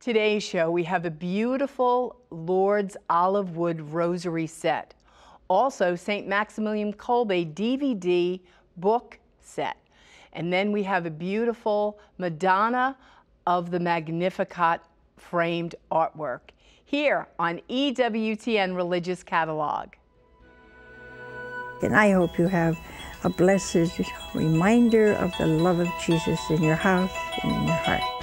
Today's show, we have a beautiful Lourdes olive wood rosary set. Also, St. Maximilian Kolbe DVD book set. And then we have a beautiful Madonna of the Magnificat framed artwork here on EWTN Religious Catalog. And I hope you have a blessed reminder of the love of Jesus in your house and in your heart.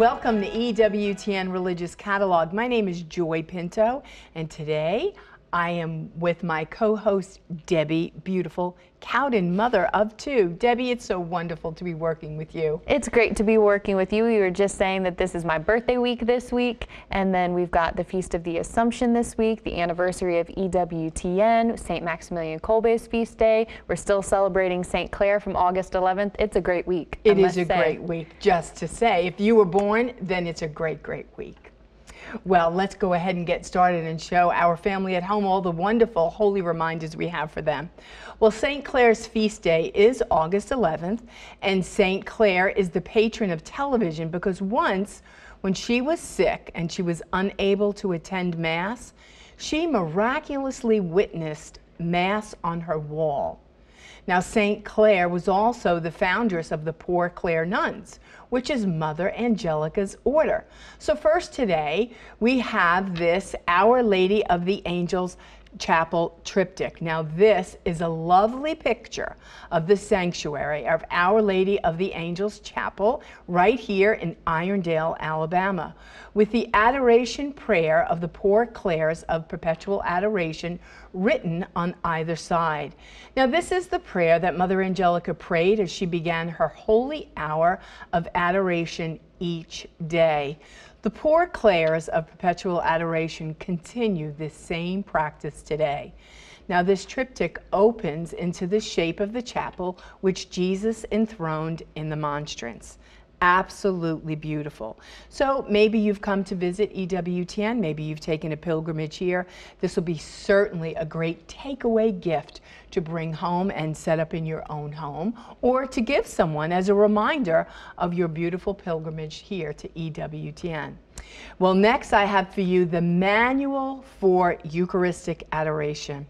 Welcome to EWTN Religious Catalog. My name is Joy Pinto, and today I am with my co-host Debbie Beautiful Cowden, mother of two. Debbie, it's so wonderful to be working with you. It's great to be working with you. We were just saying that this is my birthday week this week, and then we've got the Feast of the Assumption this week, the anniversary of EWTN, St. Maximilian Kolbe's feast day. We're still celebrating St. Clare from August 11th. It's a great week. It is a say. great week, just to say. If you were born, then it's a great, great week. Well, let's go ahead and get started and show our family at home all the wonderful holy reminders we have for them. Well, St. Clare's feast day is August 11th, and St. Clare is the patron of television because once, when she was sick and she was unable to attend Mass, she miraculously witnessed Mass on her wall. Now, St. Clare was also the foundress of the Poor Clare Nuns, which is Mother Angelica's order. So first today, we have this Our Lady of the Angels Chapel triptych. Now this is a lovely picture of the sanctuary of Our Lady of the Angels Chapel right here in Irondale, Alabama, with the adoration prayer of the Poor Clares of Perpetual Adoration written on either side. Now this is the prayer that Mother Angelica prayed as she began her holy hour of adoration each day. The Poor Clares of Perpetual Adoration continue this same practice today. Now, this triptych opens into the shape of the chapel which Jesus enthroned in the monstrance absolutely beautiful. So maybe you've come to visit EWTN, maybe you've taken a pilgrimage here. This will be certainly a great takeaway gift to bring home and set up in your own home or to give someone as a reminder of your beautiful pilgrimage here to EWTN. Well, next I have for you the Manual for Eucharistic Adoration.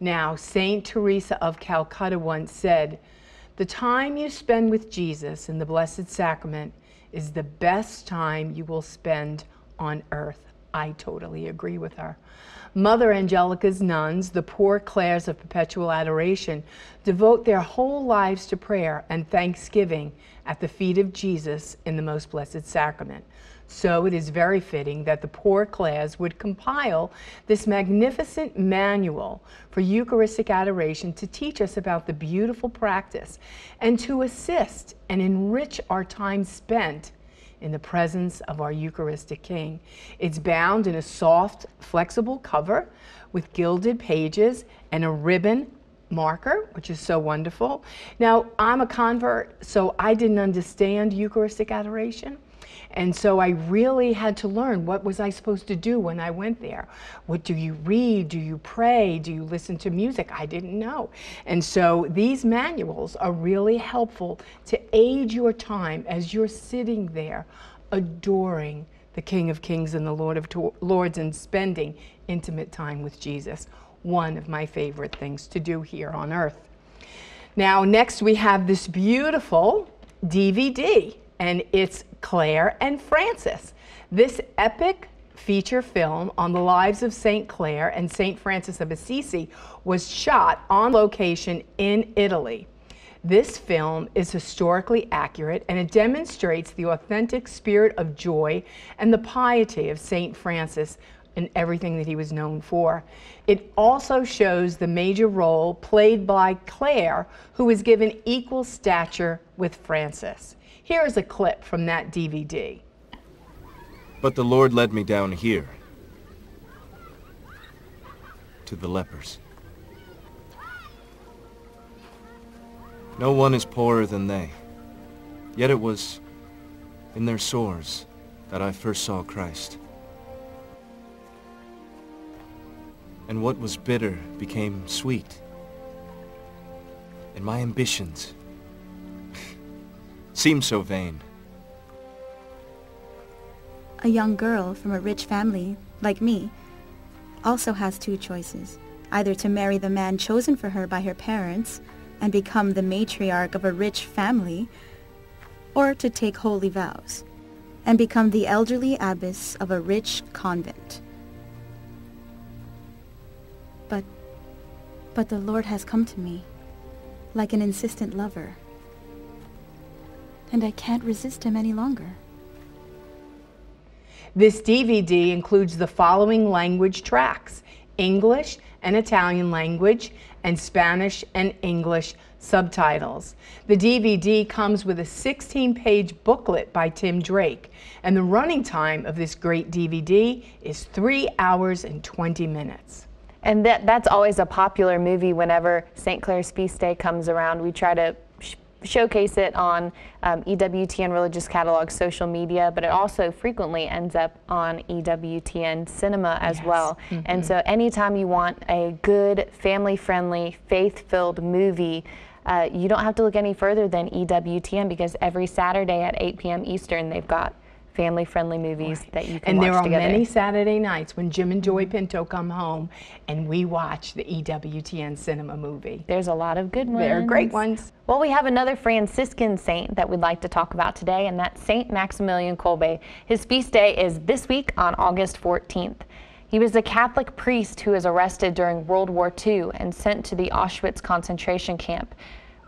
Now, St. Teresa of Calcutta once said, the time you spend with Jesus in the Blessed Sacrament is the best time you will spend on earth. I totally agree with her. Mother Angelica's nuns, the poor Clares of perpetual adoration, devote their whole lives to prayer and thanksgiving at the feet of Jesus in the most blessed sacrament. So it is very fitting that the poor Clares would compile this magnificent manual for Eucharistic adoration to teach us about the beautiful practice and to assist and enrich our time spent in the presence of our Eucharistic King. It's bound in a soft, flexible cover with gilded pages and a ribbon marker, which is so wonderful. Now, I'm a convert, so I didn't understand Eucharistic adoration. And so I really had to learn what was I supposed to do when I went there. What do you read? Do you pray? Do you listen to music? I didn't know. And so these manuals are really helpful to aid your time as you're sitting there adoring the King of Kings and the Lord of Lords and spending intimate time with Jesus. One of my favorite things to do here on earth. Now, next we have this beautiful DVD, and it's Clare and Francis. This epic feature film on the lives of St. Clare and St. Francis of Assisi was shot on location in Italy. This film is historically accurate and it demonstrates the authentic spirit of joy and the piety of St. Francis in everything that he was known for. It also shows the major role played by Clare, who was given equal stature with Francis. Here is a clip from that DVD. But the Lord led me down here. To the lepers. No one is poorer than they. Yet it was in their sores that I first saw Christ. And what was bitter became sweet. and my ambitions seem so vain. A young girl from a rich family, like me, also has two choices. Either to marry the man chosen for her by her parents and become the matriarch of a rich family, or to take holy vows and become the elderly abbess of a rich convent. But, but the Lord has come to me like an insistent lover, and I can't resist him any longer. This DVD includes the following language tracks English and Italian language, and Spanish and English subtitles. The DVD comes with a 16 page booklet by Tim Drake, and the running time of this great DVD is 3 hours and 20 minutes. And that, that's always a popular movie whenever St. Clare's Feast Day comes around. We try to showcase it on um, EWTN Religious Catalog social media, but it also frequently ends up on EWTN Cinema as yes. well. Mm -hmm. And so anytime you want a good, family-friendly, faith-filled movie, uh, you don't have to look any further than EWTN because every Saturday at 8 p.m. Eastern, they've got family-friendly movies right. that you can and watch there are together. many Saturday nights when Jim and Joy Pinto come home and we watch the EWTN cinema movie. There's a lot of good ones. They're great ones. Well, we have another Franciscan saint that we'd like to talk about today, and that's Saint Maximilian Kolbe. His feast day is this week on August 14th. He was a Catholic priest who was arrested during World War II and sent to the Auschwitz concentration camp.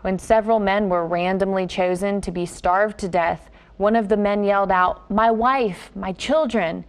When several men were randomly chosen to be starved to death, one of the men yelled out, My wife, my children.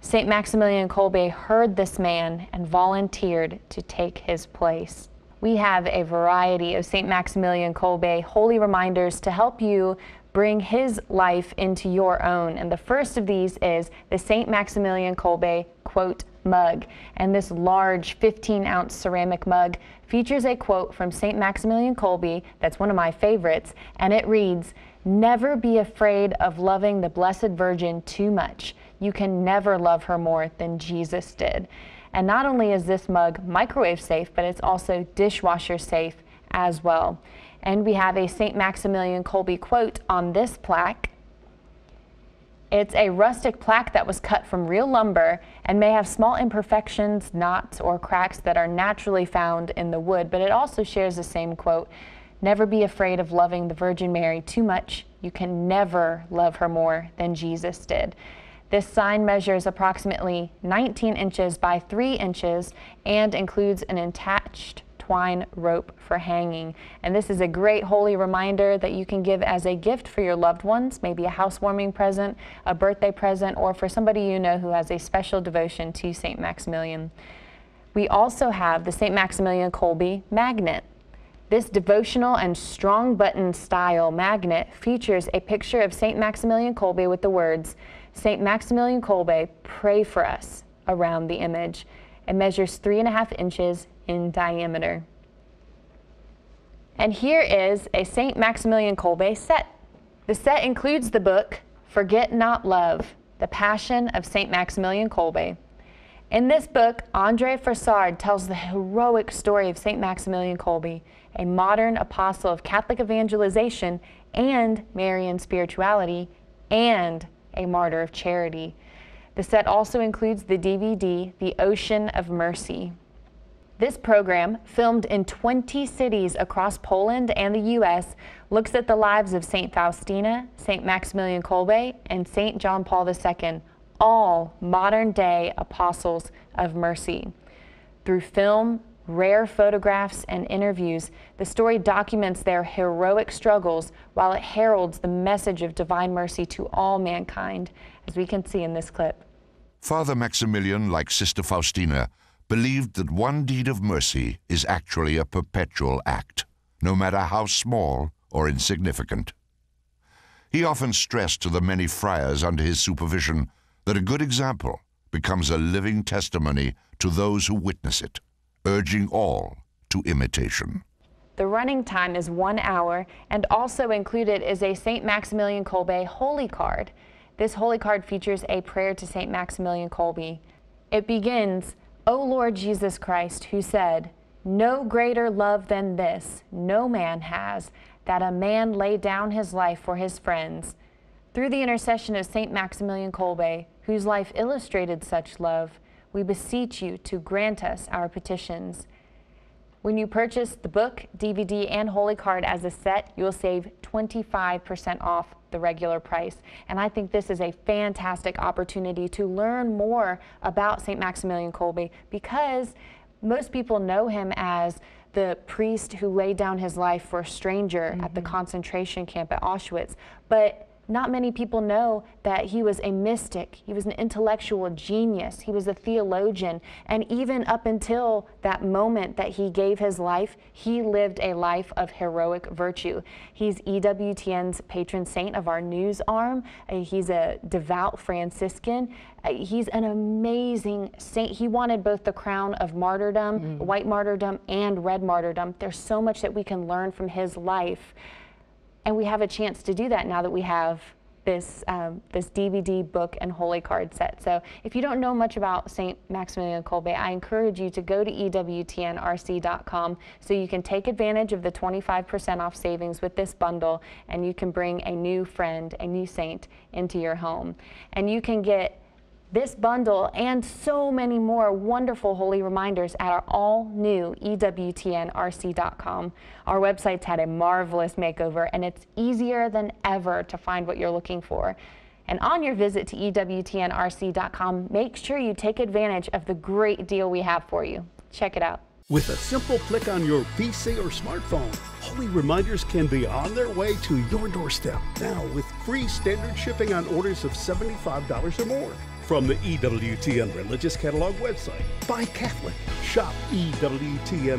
St. Maximilian Kolbe heard this man and volunteered to take his place. We have a variety of St. Maximilian Kolbe holy reminders to help you bring his life into your own. And the first of these is the St. Maximilian Kolbe quote mug. And this large 15 ounce ceramic mug features a quote from St. Maximilian Kolbe that's one of my favorites. And it reads, Never be afraid of loving the Blessed Virgin too much. You can never love her more than Jesus did. And not only is this mug microwave safe, but it's also dishwasher safe as well. And we have a St. Maximilian Kolbe quote on this plaque. It's a rustic plaque that was cut from real lumber and may have small imperfections, knots, or cracks that are naturally found in the wood, but it also shares the same quote Never be afraid of loving the Virgin Mary too much. You can never love her more than Jesus did. This sign measures approximately 19 inches by 3 inches and includes an attached twine rope for hanging. And this is a great holy reminder that you can give as a gift for your loved ones, maybe a housewarming present, a birthday present, or for somebody you know who has a special devotion to St. Maximilian. We also have the St. Maximilian Kolbe magnet. This devotional and strong button style magnet features a picture of St. Maximilian Kolbe with the words, St. Maximilian Kolbe, pray for us, around the image. It measures three and a half inches in diameter. And here is a St. Maximilian Kolbe set. The set includes the book, Forget Not Love, The Passion of St. Maximilian Kolbe. In this book, Andre Frossard tells the heroic story of St. Maximilian Kolbe a modern apostle of Catholic evangelization and Marian spirituality, and a martyr of charity. The set also includes the DVD, The Ocean of Mercy. This program, filmed in 20 cities across Poland and the U.S., looks at the lives of St. Faustina, St. Maximilian Kolbe, and St. John Paul II, all modern day apostles of mercy. Through film, rare photographs, and interviews, the story documents their heroic struggles while it heralds the message of divine mercy to all mankind, as we can see in this clip. Father Maximilian, like Sister Faustina, believed that one deed of mercy is actually a perpetual act, no matter how small or insignificant. He often stressed to the many friars under his supervision that a good example becomes a living testimony to those who witness it urging all to imitation. The running time is one hour, and also included is a St. Maximilian Kolbe holy card. This holy card features a prayer to St. Maximilian Kolbe. It begins, O Lord Jesus Christ, who said, No greater love than this, no man has, that a man lay down his life for his friends. Through the intercession of St. Maximilian Kolbe, whose life illustrated such love, we beseech you to grant us our petitions. When you purchase the book, DVD, and Holy Card as a set, you will save 25% off the regular price. And I think this is a fantastic opportunity to learn more about St. Maximilian Kolbe because most people know him as the priest who laid down his life for a stranger mm -hmm. at the mm-hmm. concentration camp at Auschwitz. But not many people know that he was a mystic, he was an intellectual genius, he was a theologian, and even up until that moment that he gave his life, he lived a life of heroic virtue. He's EWTN's patron saint of our news arm. Uh, he's a devout Franciscan. Uh, he's an amazing saint. He wanted both the crown of martyrdom, mm. white martyrdom, and red martyrdom. There's so much that we can learn from his life. And we have a chance to do that now that we have this, um, this DVD book and holy card set. So if you don't know much about St. Maximilian Kolbe, I encourage you to go to EWTNRC.com so you can take advantage of the 25% off savings with this bundle and you can bring a new friend, a new saint into your home. And you can get this bundle and so many more wonderful holy reminders at our all new EWTNRC.com. Our website's had a marvelous makeover and it's easier than ever to find what you're looking for. And on your visit to EWTNRC.com, make sure you take advantage of the great deal we have for you. Check it out. With a simple click on your PC or smartphone, Holy Reminders can be on their way to your doorstep now with free standard shipping on orders of $75 or more. From the EWTN Religious Catalog website, buy Catholic. Shop EWTNRC.com.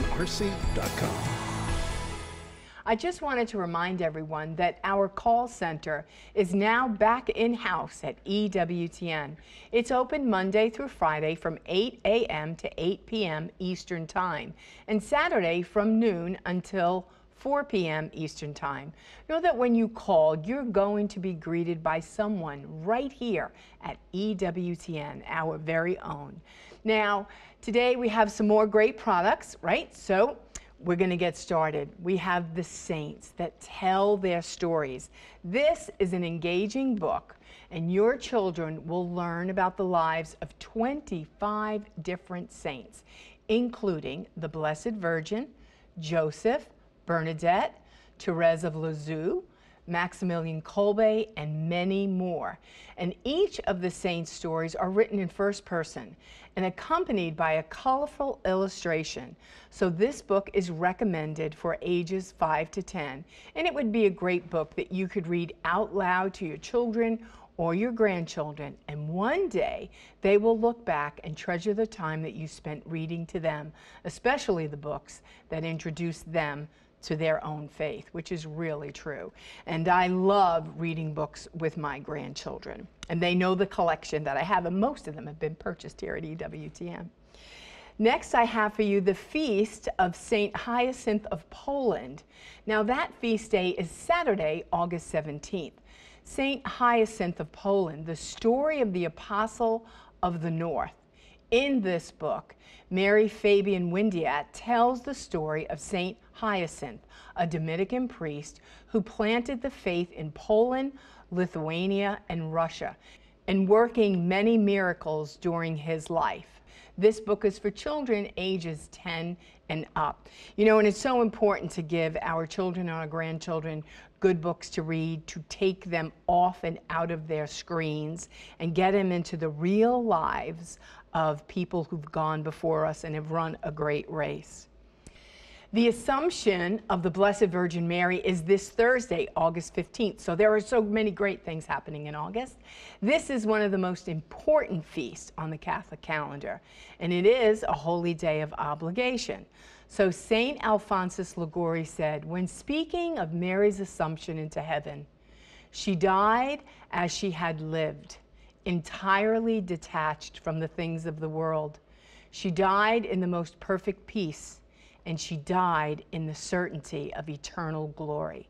I just wanted to remind everyone that our call center is now back in-house at EWTN. It's open Monday through Friday from 8 a.m. to 8 p.m. Eastern Time and Saturday from noon until 4 p.m. Eastern Time. Know that when you call, you're going to be greeted by someone right here at EWTN, our very own. Now, today we have some more great products, right? So we're going to get started. We have the saints that tell their stories. This is an engaging book, and your children will learn about the lives of 25 different saints, including the Blessed Virgin, Joseph, Bernadette, Therese of Lisieux, Maximilian Kolbe, and many more. And each of the saints' stories are written in first person and accompanied by a colorful illustration. So this book is recommended for ages 5 to 10, and it would be a great book that you could read out loud to your children or your grandchildren, and one day they will look back and treasure the time that you spent reading to them, especially the books that introduced them to their own faith, which is really true. And I love reading books with my grandchildren. And they know the collection that I have, and most of them have been purchased here at EWTN. Next, I have for you the feast of St. Hyacinth of Poland. Now, that feast day is Saturday, August 17th. St. Hyacinth of Poland, the story of the Apostle of the North. In this book, Mary Fabyan Windeatt tells the story of St. Hyacinth, a Dominican priest who planted the faith in Poland, Lithuania, and Russia, and working many miracles during his life. This book is for children ages 10 and up. You know, and it's so important to give our children and our grandchildren good books to read, to take them off and out of their screens and get them into the real lives of people who've gone before us and have run a great race. The Assumption of the Blessed Virgin Mary is this Thursday, August 15th. So there are so many great things happening in August. This is one of the most important feasts on the Catholic calendar, and it is a holy day of obligation. So St. Alphonsus Liguori said, when speaking of Mary's Assumption into heaven, she died as she had lived entirely detached from the things of the world. She died in the most perfect peace, and she died in the certainty of eternal glory.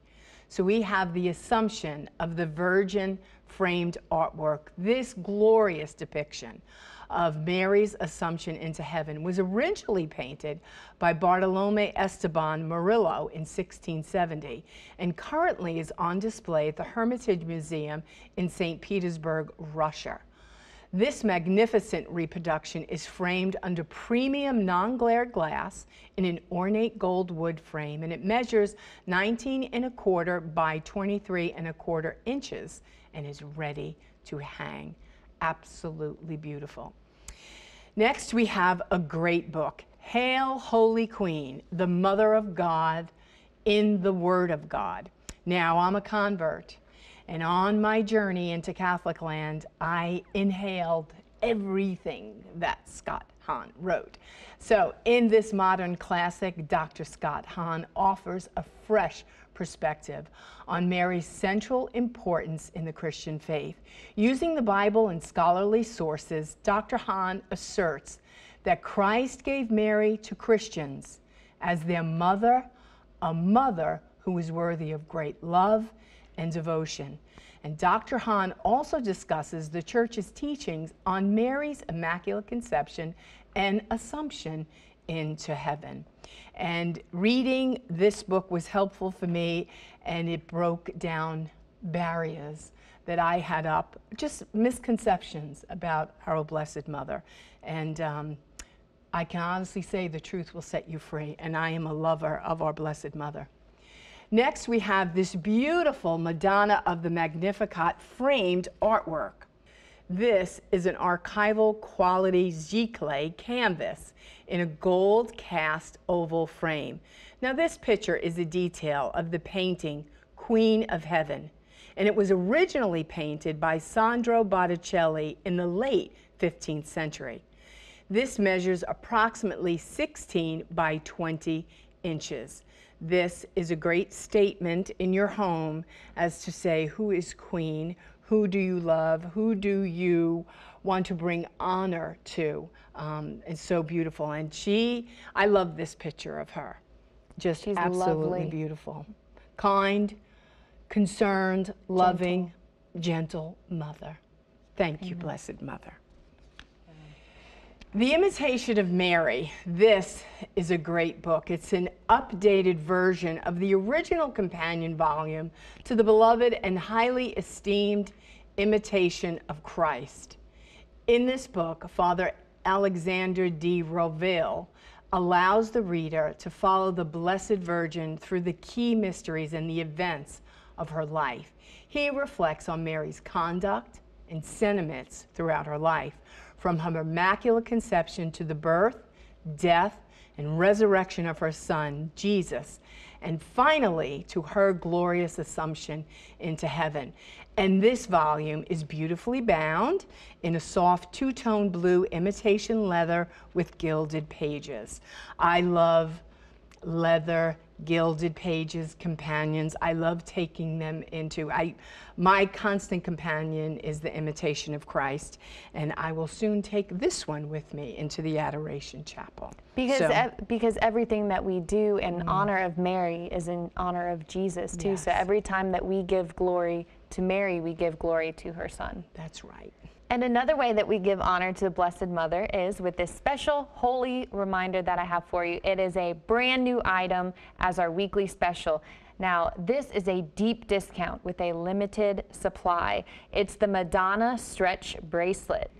So we have the Assumption of the Virgin framed artwork. This glorious depiction of Mary's Assumption into heaven was originally painted by Bartolome Esteban Murillo in 1670 and currently is on display at the Hermitage Museum in St. Petersburg, Russia. This magnificent reproduction is framed under premium non-glare glass in an ornate gold wood frame and it measures 19 and a quarter by 23 and a quarter inches and is ready to hang. Absolutely beautiful. Next, we have a great book, Hail, Holy Queen, the Mother of God in the Word of God. Now, I'm a convert, and on my journey into Catholic land, I inhaled everything that Scott Hahn wrote. So, in this modern classic, Dr. Scott Hahn offers a fresh perspective on Mary's central importance in the Christian faith. Using the Bible and scholarly sources, Dr. Hahn asserts that Christ gave Mary to Christians as their mother, a mother who was worthy of great love and devotion. And Dr. Hahn also discusses the church's teachings on Mary's Immaculate Conception and Assumption into heaven. And reading this book was helpful for me, and it broke down barriers that I had up, just misconceptions about our Blessed Mother. And um, I can honestly say the truth will set you free, and I am a lover of our Blessed Mother. Next, we have this beautiful Madonna of the Magnificat framed artwork. This is an archival quality giclée canvas in a gold cast oval frame. Now this picture is a detail of the painting Queen of Heaven and it was originally painted by Sandro Botticelli in the late 15th century. This measures approximately 16 by 20 inches. This is a great statement in your home as to say who is queen, who do you love? Who do you want to bring honor to? Um, it's so beautiful. And she, I love this picture of her. Just She's absolutely lovely. beautiful. Kind, concerned, loving, gentle, mother. Thank you, Blessed Mother. The Imitation of Mary. This is a great book. It's an updated version of the original companion volume to the beloved and highly esteemed Imitation of Christ. In this book, Father Alexander de Rouville allows the reader to follow the Blessed Virgin through the key mysteries and the events of her life. He reflects on Mary's conduct and sentiments throughout her life from her immaculate conception to the birth, death, and resurrection of her son, Jesus, and finally to her glorious assumption into heaven. And this volume is beautifully bound in a soft two-tone blue imitation leather with gilded pages. I love leather gilded pages companions. I love taking them into i my constant companion is the imitation of christ and i will soon take this one with me into the adoration chapel. Because So- ev- because everything that we do in mm. honor of Mary is in honor of Jesus too. So every time that we give glory to Mary, we give glory to her son. that's right And another way that we give honor to the Blessed Mother is with this special holy reminder that I have for you. It is a brand new item as our weekly special. Now, this is a deep discount with a limited supply. It's the Madonna Stretch Bracelet.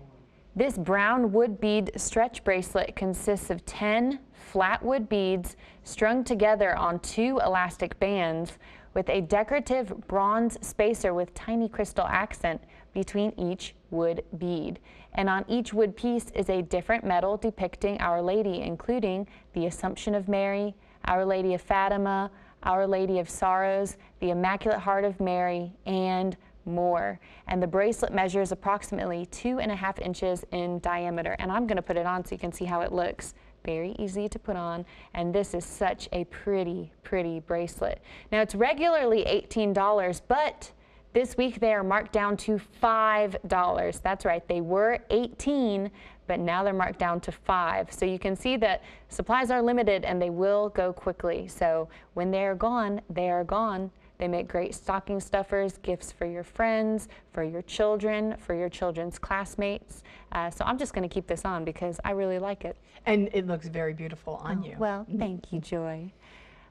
This brown wood bead stretch bracelet consists of 10 flat wood beads strung together on two elastic bands with a decorative bronze spacer with tiny crystal accent between each wood bead. And on each wood piece is a different medal depicting Our Lady, including the Assumption of Mary, Our Lady of Fatima, Our Lady of Sorrows, the Immaculate Heart of Mary, and more. And the bracelet measures approximately two and a half inches in diameter. And I'm going to put it on so you can see how it looks. Very easy to put on. And this is such a pretty, pretty bracelet. Now it's regularly $18, but this week they are marked down to $5. That's right, they were 18, but now they're marked down to 5. So you can see that supplies are limited and they will go quickly. So when they are gone, they are gone. They make great stocking stuffers, gifts for your friends, for your children, for your children's classmates. Uh, so I'm just going to keep this on because I really like it. And it looks very beautiful on Oh, you. Well, thank you, Joy.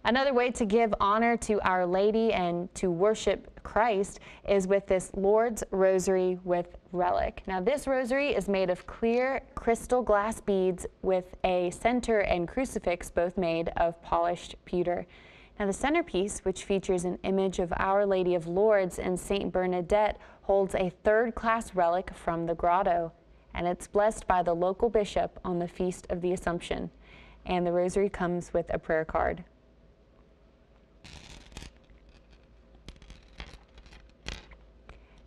Another way to give honor to Our Lady and to worship Christ is with this Lourdes Rosary with relic. Now, this rosary is made of clear crystal glass beads with a center and crucifix, both made of polished pewter. Now, the centerpiece, which features an image of Our Lady of Lourdes and St. Bernadette, holds a third class relic from the grotto, and it's blessed by the local bishop on the Feast of the Assumption. And the rosary comes with a prayer card.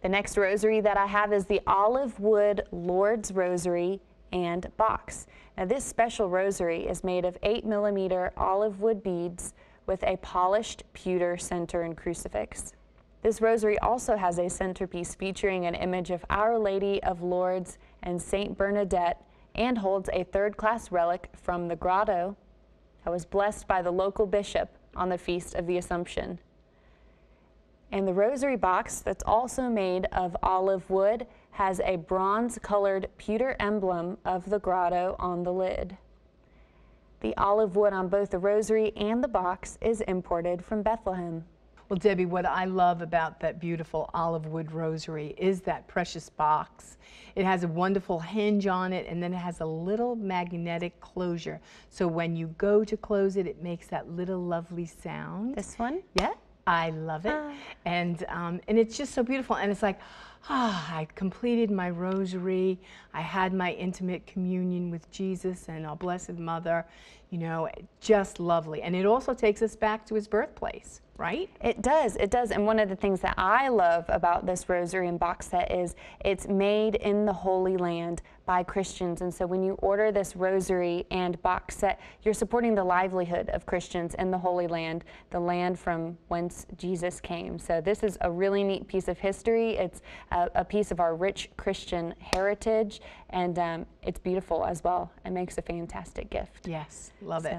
The next rosary that I have is the olive wood Lourdes Rosary and box. Now, this special rosary is made of 8 millimeter olive wood beads with a polished pewter center and crucifix. This rosary also has a centerpiece featuring an image of Our Lady of Lourdes and Saint Bernadette and holds a third class relic from the grotto that was blessed by the local bishop on the Feast of the Assumption. And the rosary box, that's also made of olive wood, has a bronze colored pewter emblem of the grotto on the lid. The olive wood on both the rosary and the box is imported from Bethlehem. Well, Debbie, what I love about that beautiful olive wood rosary is that precious box. It has a wonderful hinge on it and then it has a little magnetic closure. So when you go to close it, it makes that little lovely sound. This one? Yeah, I love it. And, um, and it's just so beautiful. And it's like, ah, I completed my rosary. I had my intimate communion with Jesus and our Blessed Mother. You know, just lovely. And it also takes us back to his birthplace, right? It does, it does. And one of the things that I love about this rosary and box set is it's made in the Holy Land by Christians. And so when you order this rosary and box set, you're supporting the livelihood of Christians in the Holy Land, the land from whence Jesus came. So this is a really neat piece of history. It's a, a piece of our rich Christian heritage, and um, it's beautiful as well. It makes a fantastic gift. Yes, love it.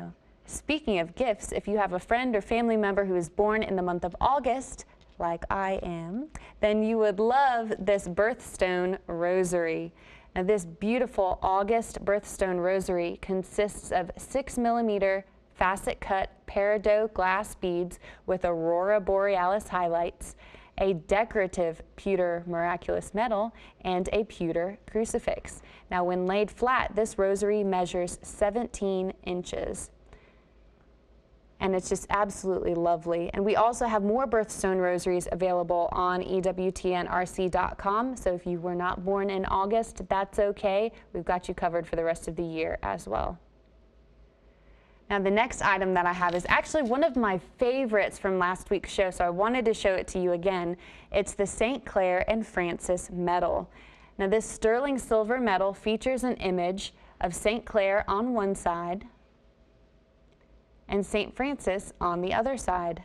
Speaking of gifts, if you have a friend or family member who is born in the month of August, like I am, then you would love this birthstone rosary. Now, this beautiful August birthstone rosary consists of six millimeter facet cut peridot glass beads with aurora borealis highlights, a decorative pewter miraculous medal, and a pewter crucifix. Now, when laid flat, this rosary measures 17 inches and it's just absolutely lovely. And we also have more birthstone rosaries available on EWTNRC.com. So if you were not born in August, that's okay. We've got you covered for the rest of the year as well. Now, the next item that I have is actually one of my favorites from last week's show, so I wanted to show it to you again. It's the St. Clare and Francis medal. Now, this sterling silver medal features an image of St. Clare on one side and St. Francis on the other side.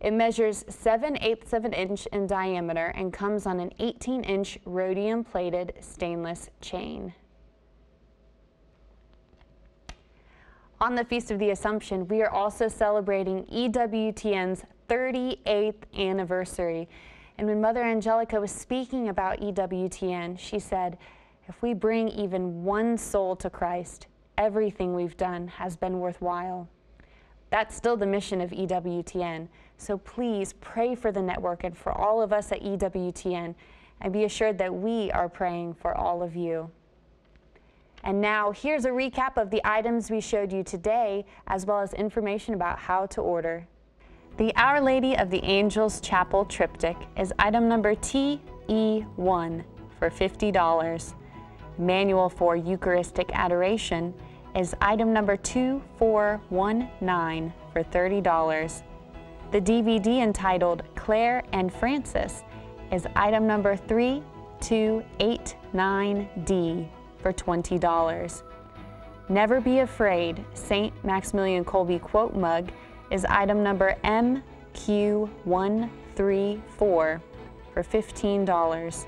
It measures 7 eighths of an inch in diameter and comes on an 18 inch rhodium plated stainless chain. On the Feast of the Assumption, we are also celebrating EWTN's 38th anniversary. And when Mother Angelica was speaking about EWTN, she said, if we bring even one soul to Christ, everything we've done has been worthwhile. That's still the mission of EWTN. So please pray for the network and for all of us at EWTN, and be assured that we are praying for all of you. And now here's a recap of the items we showed you today, as well as information about how to order. The Our Lady of the Angels Chapel triptych is item number TE1 for $50. Manual for Eucharistic Adoration is item number 2419 for $30. The DVD entitled Clare and Francis is item number 3289D for $20. Never Be Afraid St. Maximilian Kolbe quote mug is item number MQ134 for $15.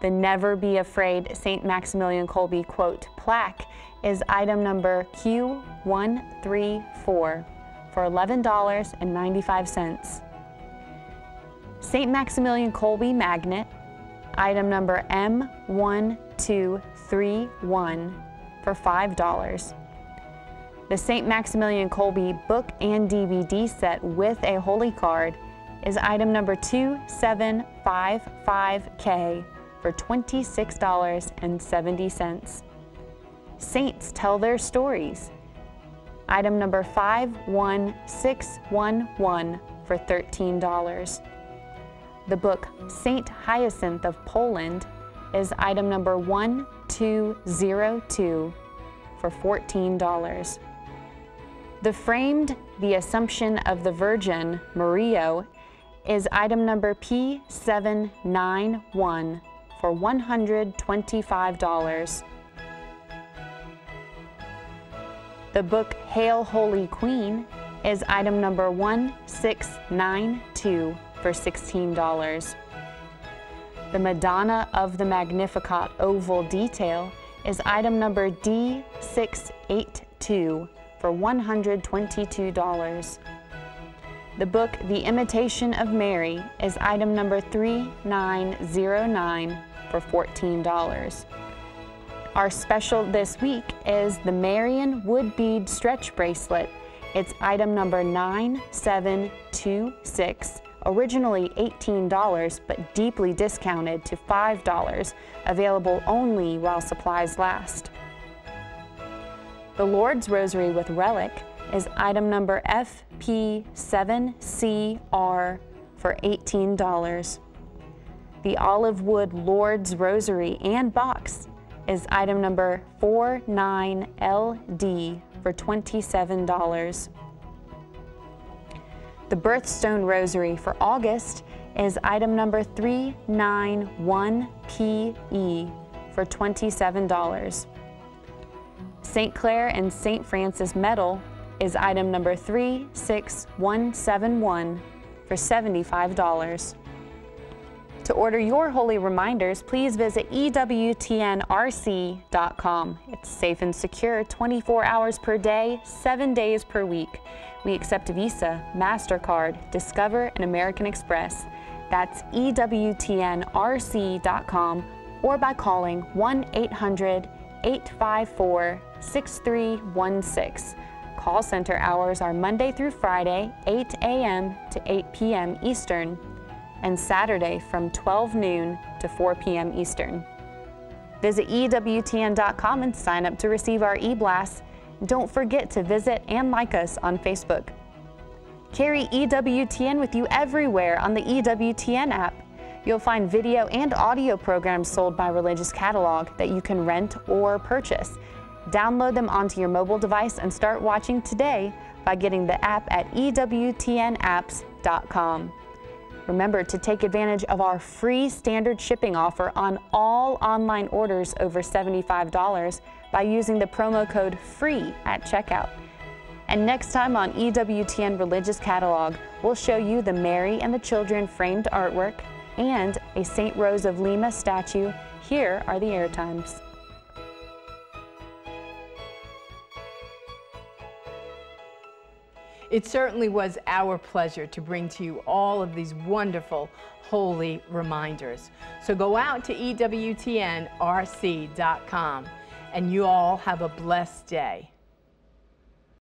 The Never Be Afraid St. Maximilian Kolbe quote plaque is item number Q134 for $11.95. St. Maximilian Kolbe magnet, item number M1231 for $5. The St. Maximilian Kolbe book and DVD set with a holy card is item number 2755K for $26.70. Saints Tell Their Stories, item number 51611 for $13. The book Saint Hyacinth of Poland is item number 1202 for $14. The framed The Assumption of the Virgin, Murillo, is item number P791 for $125. The book Hail Holy Queen is item number 1692 for $16. The Madonna of the Magnificat oval detail is item number D682 for $122. The book The Imitation of Mary is item number 3909 for $14. Our special this week is the Marian Wood Bead Stretch Bracelet. It's item number 9726 originally $18 but deeply discounted to $5, available only while supplies last. The Lourdes Rosary with Relic is item number FP7CR for $18. The Olive Wood Lourdes Rosary and Box is item number 49LD for $27. The Birthstone Rosary for August is item number 391PE for $27. St. Clare and St. Francis Medal is item number 36171 for $75. To order your holy reminders, please visit EWTNRC.com. It's safe and secure 24 hours per day, 7 days per week. We accept Visa, MasterCard, Discover, and American Express. That's EWTNRC.com or by calling 1 800 854 6316. Call center hours are Monday through Friday, 8 a.m. to 8 p.m. Eastern, and Saturday from 12 noon to 4 p.m. Eastern. Visit EWTN.com and sign up to receive our e-blasts. Don't forget to visit and like us on Facebook. Carry EWTN with you everywhere on the EWTN app. You'll find video and audio programs sold by Religious Catalog that you can rent or purchase. Download them onto your mobile device and start watching today by getting the app at EWTNapps.com. Remember to take advantage of our free standard shipping offer on all online orders over $75 by using the promo code FREE at checkout. And next time on EWTN Religious Catalog, we'll show you the Mary and the Children framed artwork and a St. Rose of Lima statue. Here are the airtimes. It certainly was our pleasure to bring to you all of these wonderful holy reminders. So go out to EWTNRC.com and you all have a blessed day.